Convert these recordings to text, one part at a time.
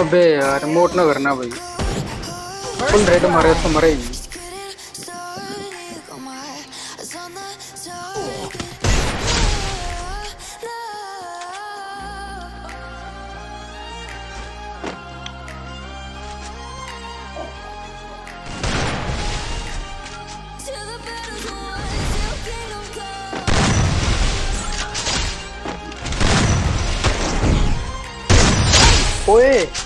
अबे यार मोट ना करना भाई फुल रेड मारे तो मरे ही ओए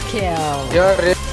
Kill.